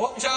我们家